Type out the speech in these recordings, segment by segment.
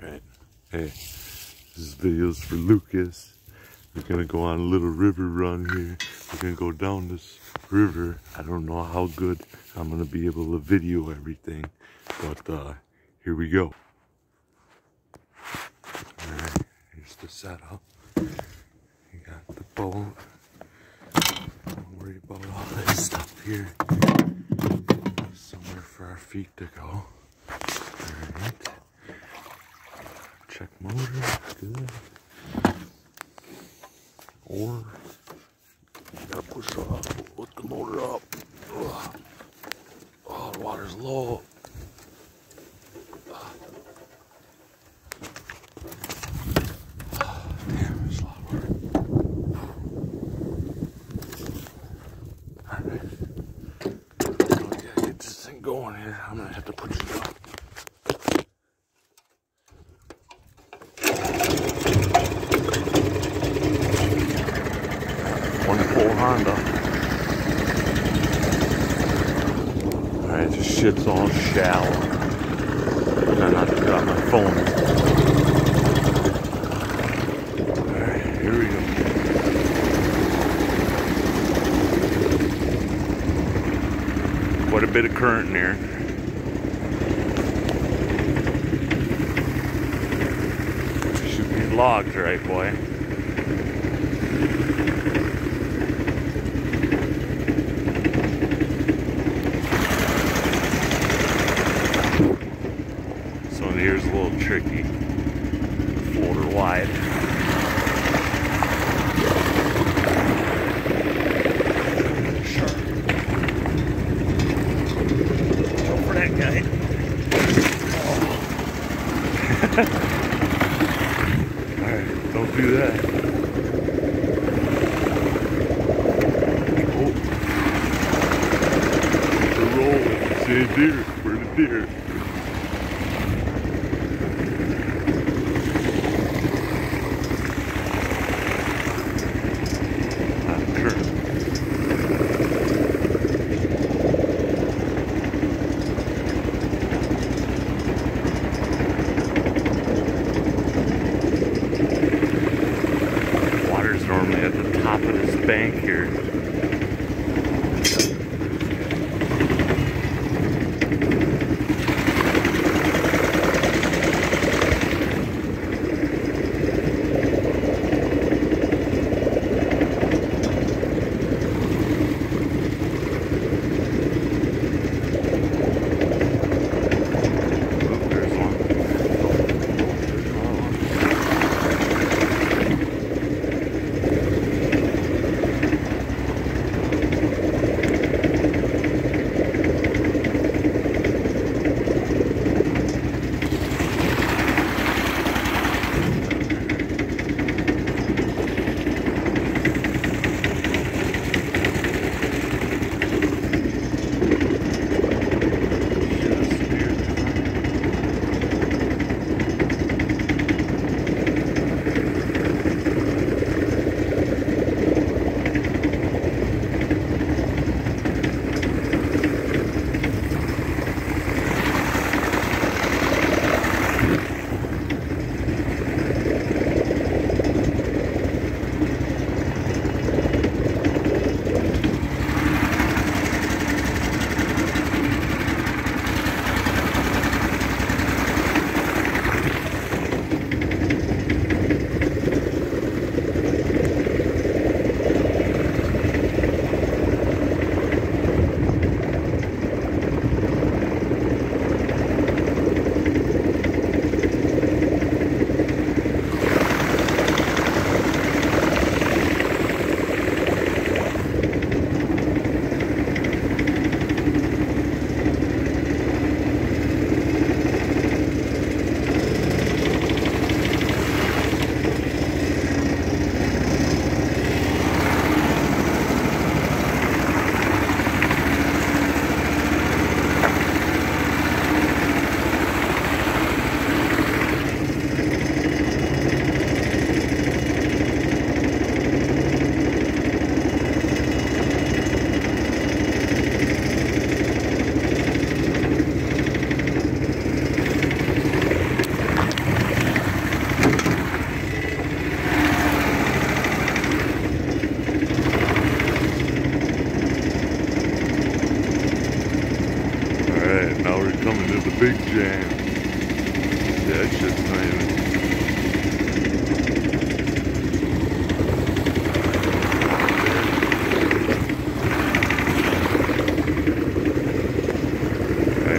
Hey, this video's for Lucas. We're gonna go on a little river run here. We're gonna go down this river. I don't know how good I'm gonna be able to video everything, but uh, here we go. Alright, here's the setup. You got the boat. Don't worry about all this stuff here. Somewhere for our feet to go. Alright. Check motor, good. Or gotta push up, put the motor up. Ugh. Oh, the water's low. Damn, there's a lot of work. Alright. Oh, yeah, get this thing going here. I'm gonna have to put you up. One full Honda. Alright, this shit's all shallow. Try not to drop my phone. Alright, here we go. Quite a bit of current in there. Shoot these logs right, boy. This one here's a little tricky. Floater wide. Shark. Go for that guy. Alright, don't do that. Oh. Keep her rolling. See a deer. Where the big jam. Yeah, not even.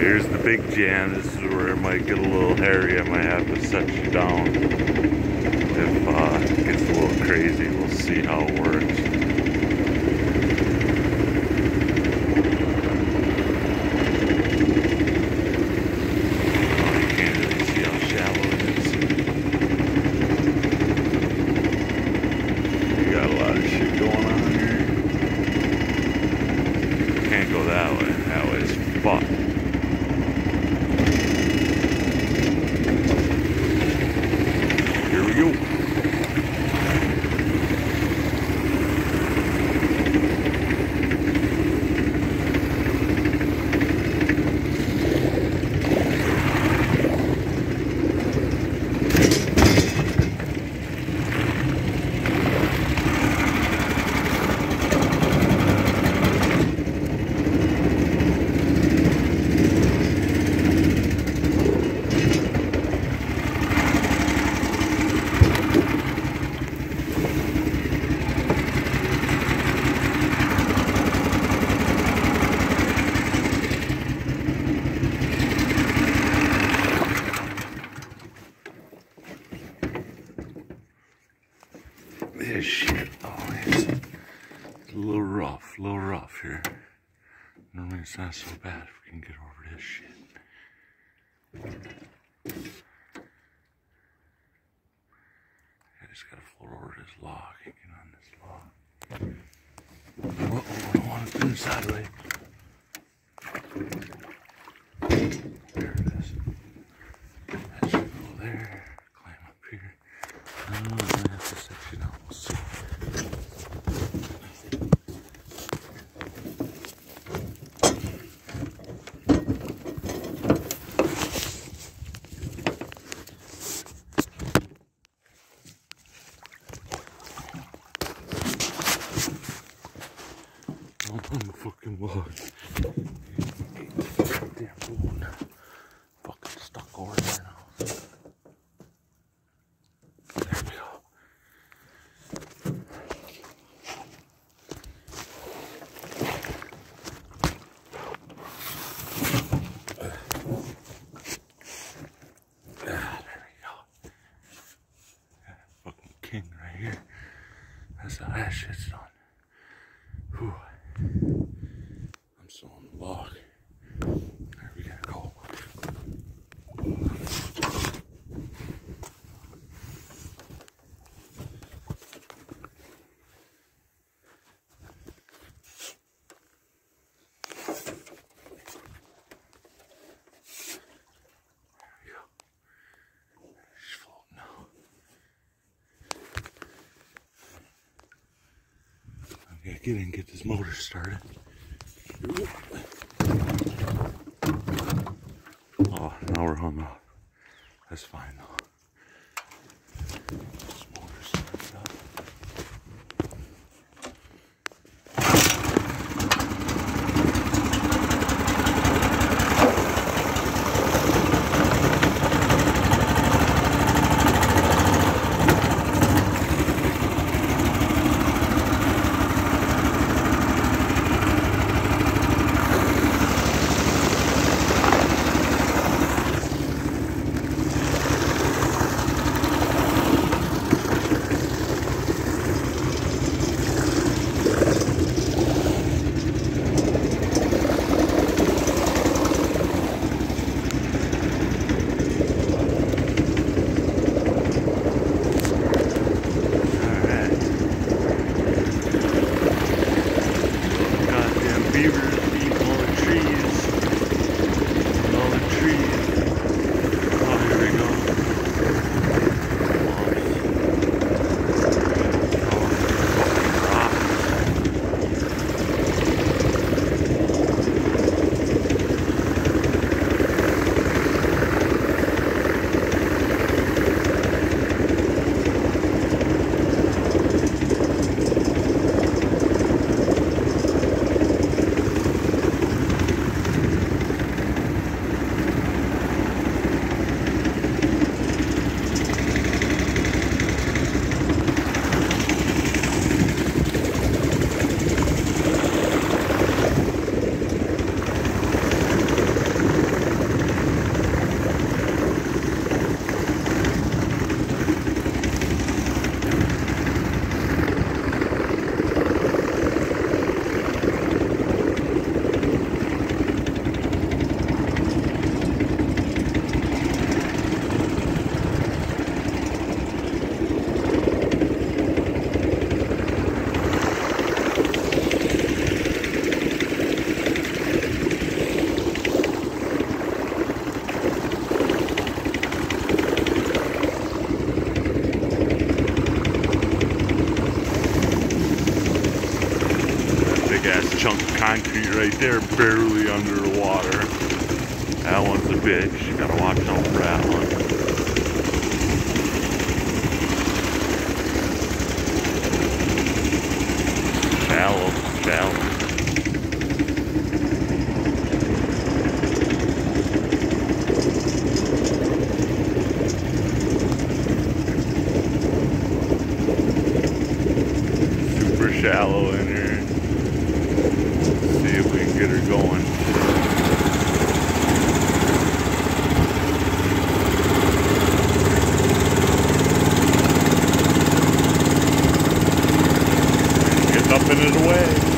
Here's the big jam. This is where it might get a little hairy. I might have to set you down. If uh, it gets a little crazy, we'll see how it works. Oh, you can't really see how shallow it is. You got a lot of shit going on here. Can't go that way. That way's fucked. Here we go. This shit. Oh, it's a little rough, a little rough here. Normally it's not so bad if we can get over this shit. I just gotta float over this log and get on this log. Uh oh, I don't want to spin sideways. There it is. That should go there. Climb up here. Oh, I'm gonna have to set you down. We'll see. I'm on the fucking log. Damn moon. Fucking stuck over there now. There we go. Ah, there we go. Yeah, fucking king right here. That's how that shit's done. Whew. I'm so on the log. There we gotta go. There we go. She's floating now. I gotta get in and get this motor started. Oh, now we're hung up. That's fine though. Beaver. Chunk of concrete right there, barely under the water. That one's a bitch. Gotta watch out for that one. Shallow, shallow. Super shallow in here. See if we can get her going. And it away.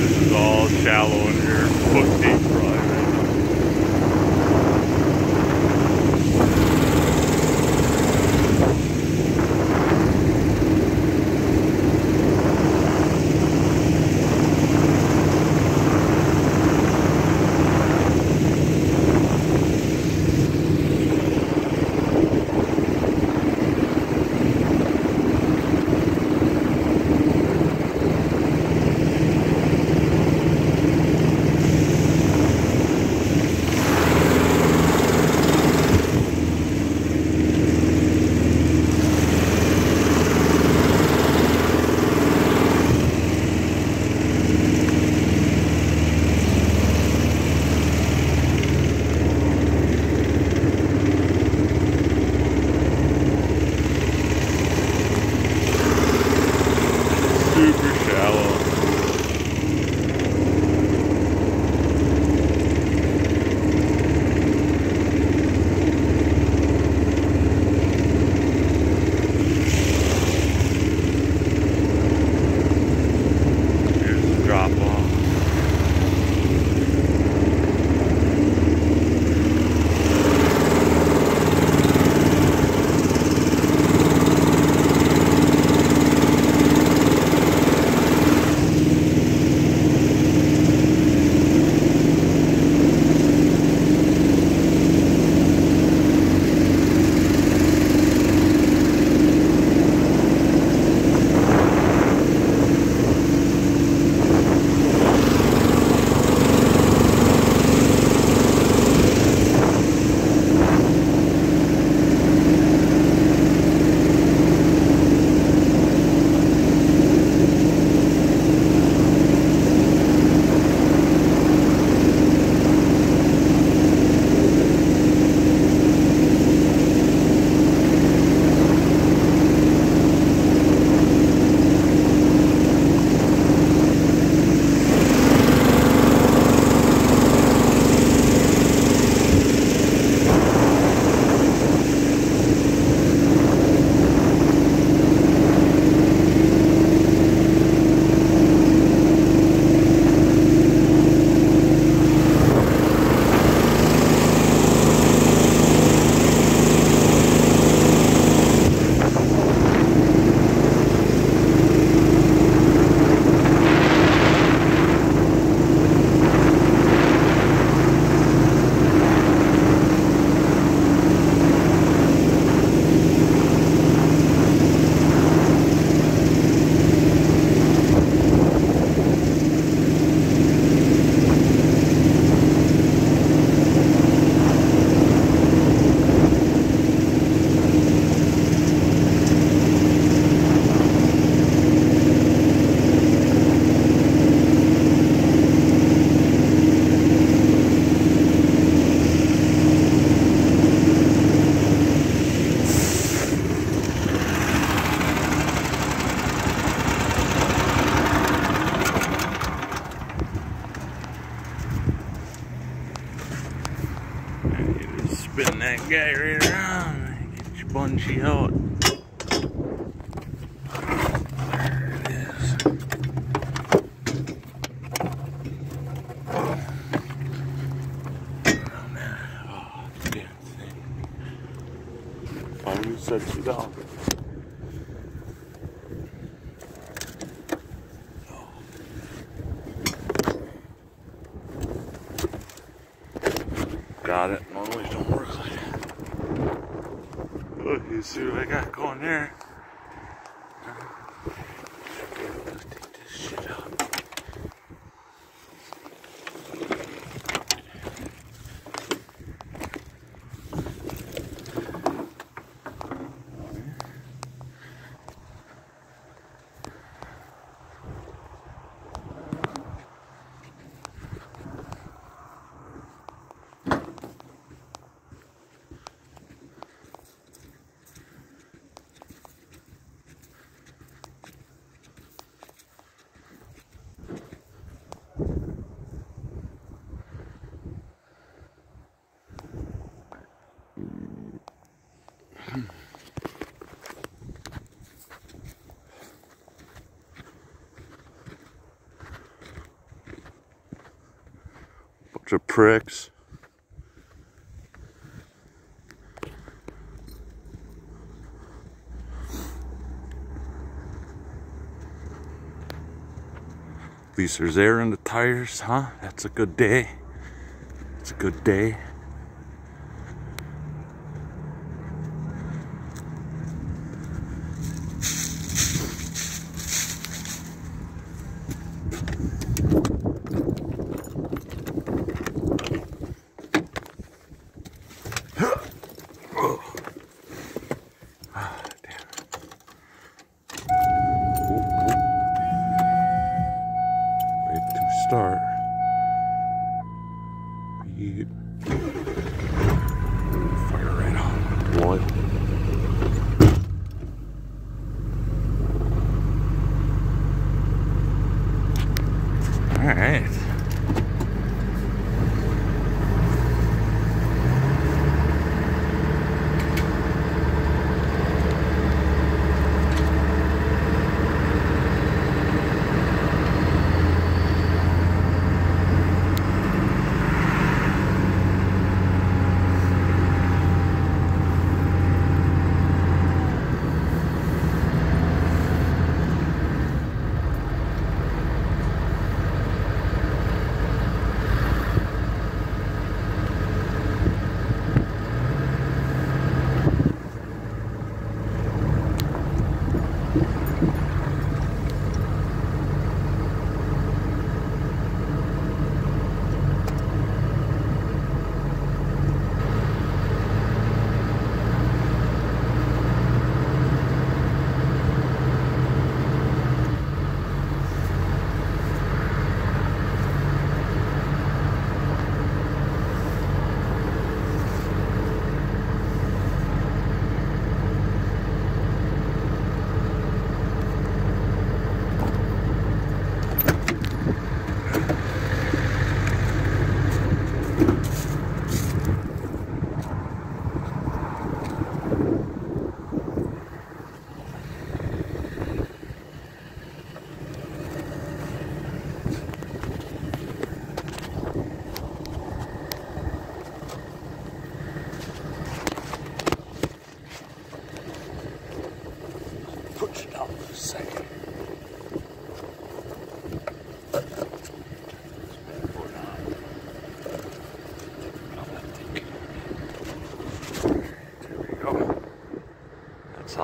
This is all shallow in here, Finally sets you down. Got it. Normally don't work like that. Look, you see what I got going there. Bunch of pricks. At least there's air in the tires, huh? That's a good day. It's a good day. All right. Put you down for a second. There we go.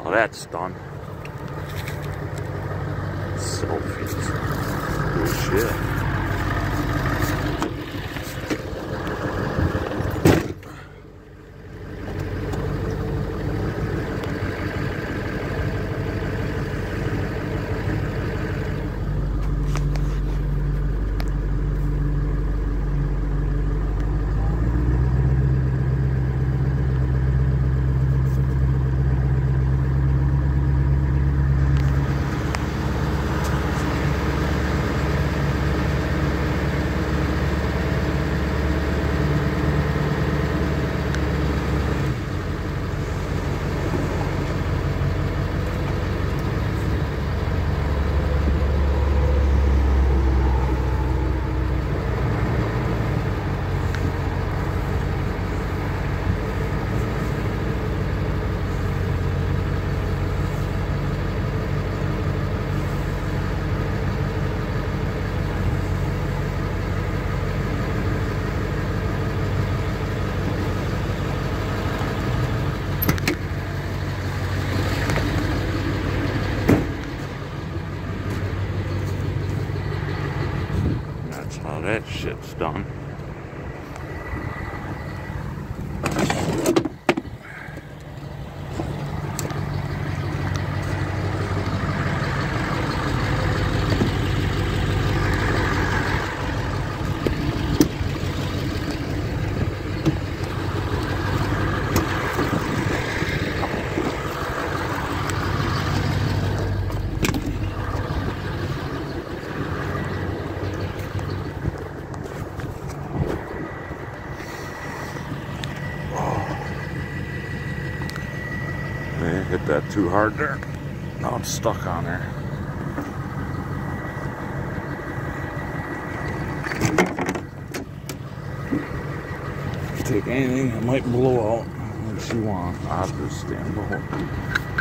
Oh, that's that's done. Selfies. Good shit. That shit's done. That too hard there. Now it's stuck on there. Take anything that might blow out. What you want? I'll just stand behind.